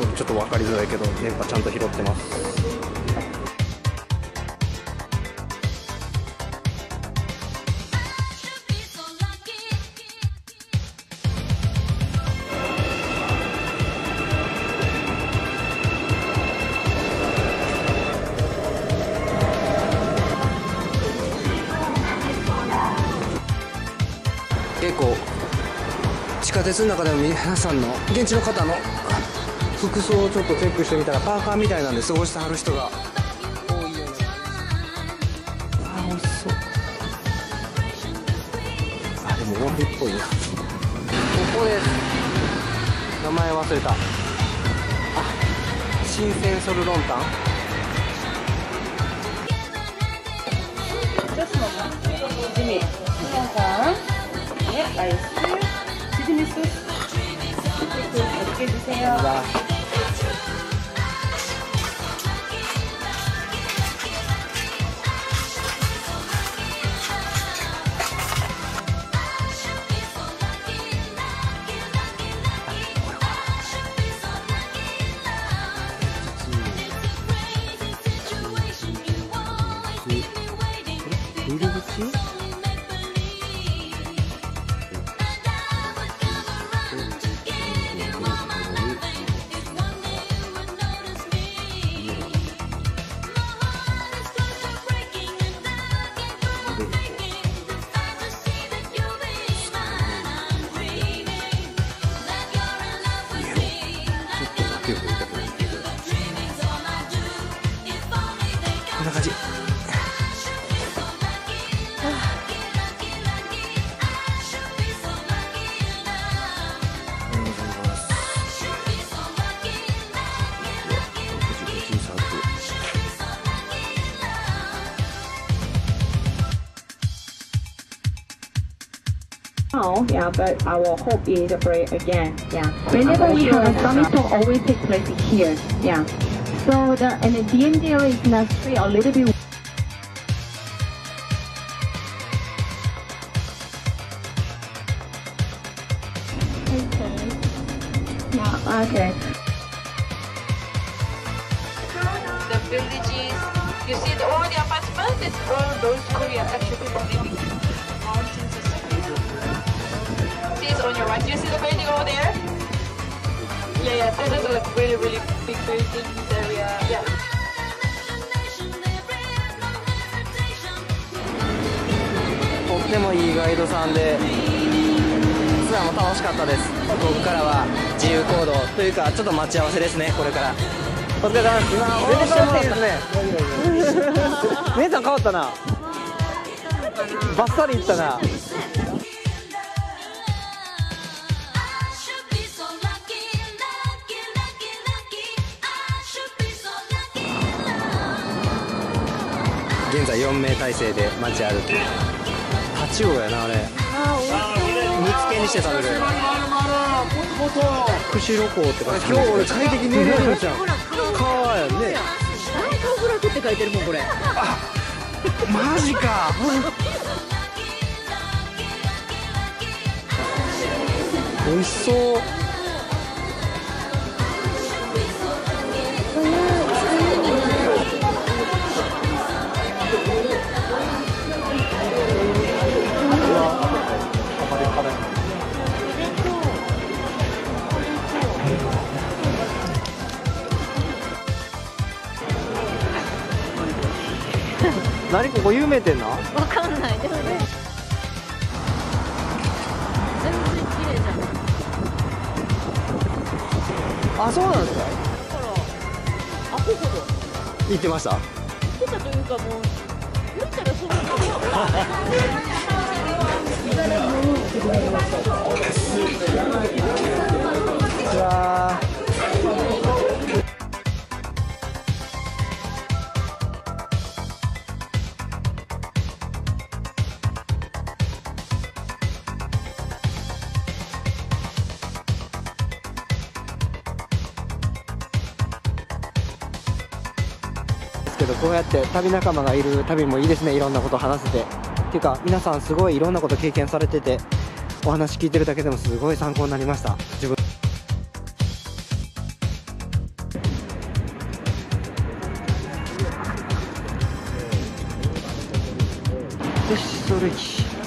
ちょっと分かりづらいけど電波ちゃんと拾ってます。結構地下鉄の中でも皆さんの現地の方の服装をちょっとチェックしてみたらパーカーみたいなんで過ごしてはる人が多いような。あ美味しそうあでもワフっぽいな。ここです。名前忘れた。あ新鮮ソルロンタン。えっアイス？チキンス？ 맛있게 드세요. 감사합니다. Now, yeah, but our hope is break again, yeah. Whenever we have a summit talk, always take place here, yeah. So the and the DMDL is necessary a little bit. Yeah, okay. the villages. You see the, all the apartments, it's all those Korean actually people living stuff. See, it's on your right. Do you see the building over there? Yeah, yeah, that is like really, really big building in this area. Yeah. とってもいいガイドさんでツアーも楽しかったですここからは自由行動というかちょっと待ち合わせですねこれからお疲れ様です今全然変わっていいですね姉さん変わったなバッサリいったな現在4名体制で街歩きタチウオやなあれ。煮付けにして食べる。釧路港って感じ今日俺快適に寝れるじゃん。川やんね。Hai kau furaku って書いてるもんこれ。マジか。美味しそう何ここ有名店なわかんない。でもね。全然綺麗じゃん。あそうなんですか？ほら、アホほど。行ってました？来たというかもう、言ったらそのう けどこうやって旅仲間がいる旅もいいですね。いろんなこと話せて。っていうか皆さんすごいいろんなこと経験されててお話聞いてるだけでもすごい参考になりました。自分よしそれ